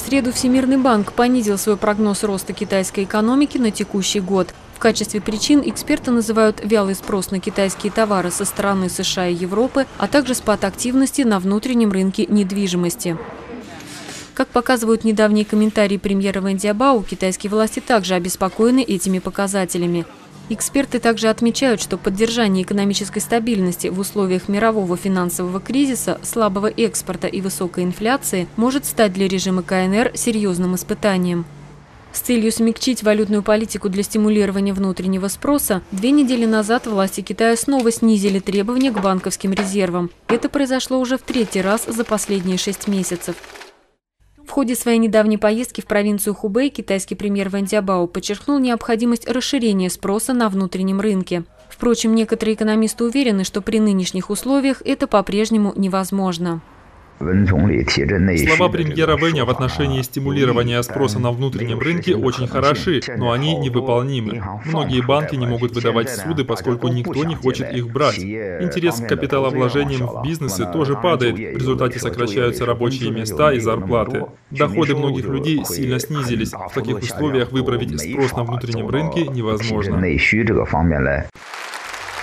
В среду Всемирный банк понизил свой прогноз роста китайской экономики на текущий год. В качестве причин эксперты называют вялый спрос на китайские товары со стороны США и Европы, а также спад активности на внутреннем рынке недвижимости. Как показывают недавние комментарии премьера Вэнди Абау, китайские власти также обеспокоены этими показателями. Эксперты также отмечают, что поддержание экономической стабильности в условиях мирового финансового кризиса, слабого экспорта и высокой инфляции может стать для режима КНР серьезным испытанием. С целью смягчить валютную политику для стимулирования внутреннего спроса, две недели назад власти Китая снова снизили требования к банковским резервам. Это произошло уже в третий раз за последние шесть месяцев. В ходе своей недавней поездки в провинцию Хубэй китайский премьер Вэн Цзябао подчеркнул необходимость расширения спроса на внутреннем рынке. Впрочем, некоторые экономисты уверены, что при нынешних условиях это по-прежнему невозможно. Слова премьера Вэня в отношении стимулирования спроса на внутреннем рынке очень хороши, но они невыполнимы. Многие банки не могут выдавать суды, поскольку никто не хочет их брать. Интерес к капиталовложениям в бизнесе тоже падает, в результате сокращаются рабочие места и зарплаты. Доходы многих людей сильно снизились. В таких условиях выправить спрос на внутреннем рынке невозможно.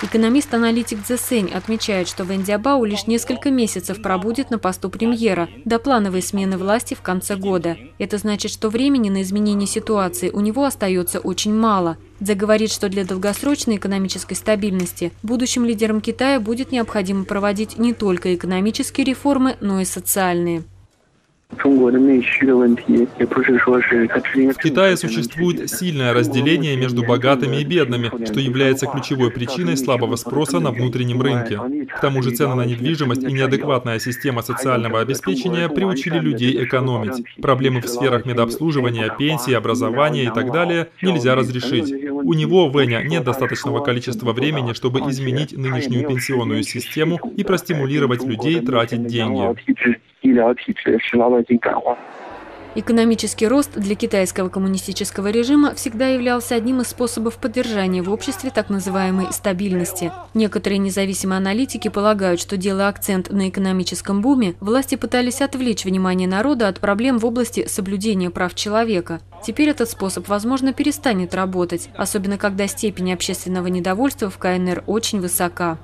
Экономист-аналитик Цзэсэнь отмечает, что Вэн Диабао лишь несколько месяцев пробудет на посту премьера до плановой смены власти в конце года. Это значит, что времени на изменение ситуации у него остается очень мало. Дзе говорит, что для долгосрочной экономической стабильности будущим лидерам Китая будет необходимо проводить не только экономические реформы, но и социальные. В Китае существует сильное разделение между богатыми и бедными, что является ключевой причиной слабого спроса на внутреннем рынке. К тому же цены на недвижимость и неадекватная система социального обеспечения приучили людей экономить. Проблемы в сферах медобслуживания, пенсии, образования и так далее нельзя разрешить. У него, Веня, нет достаточного количества времени, чтобы изменить нынешнюю пенсионную систему и простимулировать людей тратить деньги определяла. Экономический рост для китайского коммунистического режима всегда являлся одним из способов поддержания в обществе так называемой стабильности. Некоторые независимые аналитики полагают, что делая акцент на экономическом буме, власти пытались отвлечь внимание народа от проблем в области соблюдения прав человека. Теперь этот способ, возможно, перестанет работать, особенно когда степень общественного недовольства в КНР очень высока.